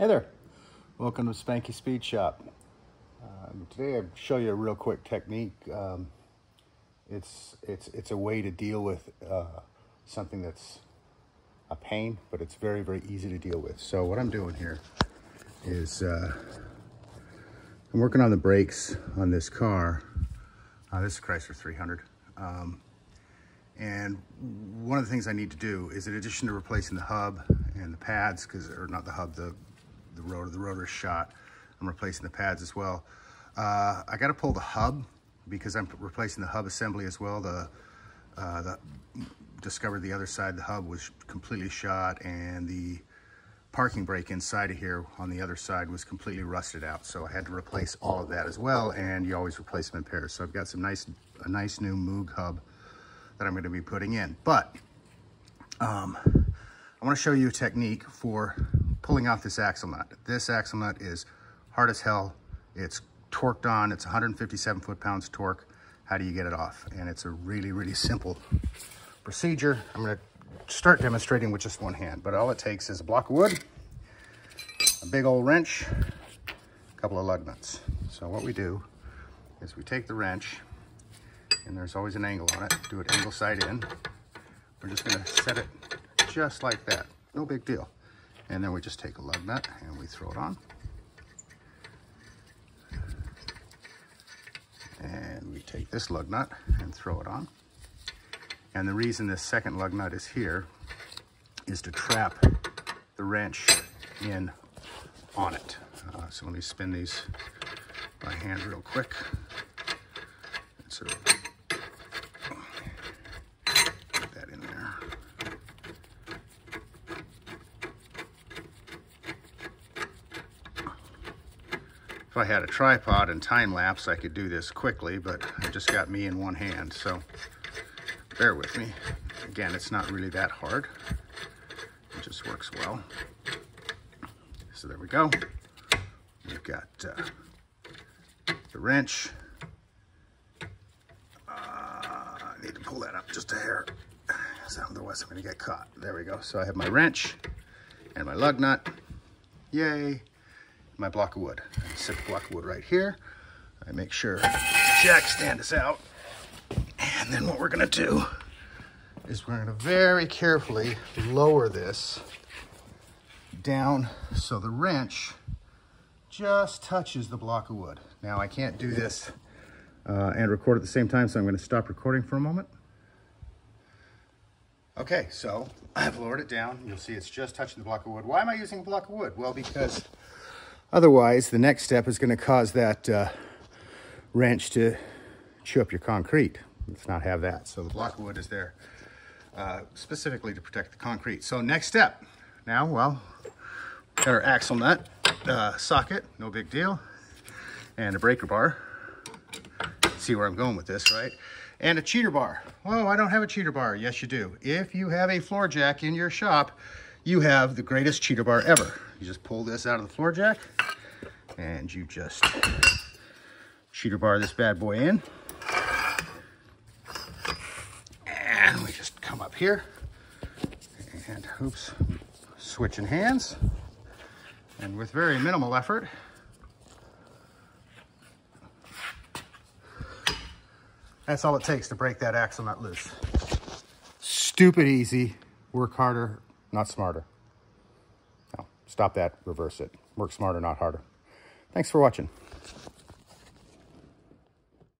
Hey there, welcome to Spanky Speed Shop. Um, today I'll show you a real quick technique. Um, it's, it's, it's a way to deal with uh, something that's a pain, but it's very, very easy to deal with. So what I'm doing here is uh, I'm working on the brakes on this car. Uh, this is Chrysler 300. Um, and one of the things I need to do is in addition to replacing the hub and the pads, because or not the hub, the the rotor, the rotor is shot. I'm replacing the pads as well. Uh, I got to pull the hub because I'm replacing the hub assembly as well. The, uh, the discovered the other side, the hub was completely shot and the parking brake inside of here on the other side was completely rusted out. So I had to replace all of that as well. And you always replace them in pairs. So I've got some nice, a nice new Moog hub that I'm going to be putting in. But um, I want to show you a technique for pulling off this axle nut. This axle nut is hard as hell. It's torqued on. It's 157 foot-pounds torque. How do you get it off? And it's a really, really simple procedure. I'm going to start demonstrating with just one hand, but all it takes is a block of wood, a big old wrench, a couple of lug nuts. So what we do is we take the wrench, and there's always an angle on it. Do it angle side in. We're just going to set it just like that. No big deal. And then we just take a lug nut and we throw it on. And we take this lug nut and throw it on. And the reason this second lug nut is here is to trap the wrench in on it. Uh, so let me spin these by hand real quick. So If I had a tripod and time lapse, I could do this quickly, but I just got me in one hand, so bear with me. Again, it's not really that hard. It just works well. So there we go. We've got uh, the wrench. Uh, I need to pull that up just a hair, so otherwise I'm gonna get caught. There we go. So I have my wrench and my lug nut. Yay my block of wood. I set the block of wood right here. I make sure jack stand is out. And then what we're gonna do is we're gonna very carefully lower this down so the wrench just touches the block of wood. Now I can't do this uh, and record at the same time, so I'm gonna stop recording for a moment. Okay, so I've lowered it down. You'll see it's just touching the block of wood. Why am I using a block of wood? Well, because Otherwise, the next step is going to cause that uh, wrench to chew up your concrete. Let's not have that. So the block of wood is there uh, specifically to protect the concrete. So next step. Now, well, got our axle nut uh, socket, no big deal. And a breaker bar. See where I'm going with this, right? And a cheater bar. Oh, I don't have a cheater bar. Yes, you do. If you have a floor jack in your shop, you have the greatest cheater bar ever. You just pull this out of the floor jack and you just cheater bar this bad boy in. And we just come up here and oops, switching hands. And with very minimal effort, that's all it takes to break that axle nut loose. Stupid easy, work harder, not smarter. No, stop that, reverse it. Work smarter, not harder. Thanks for watching.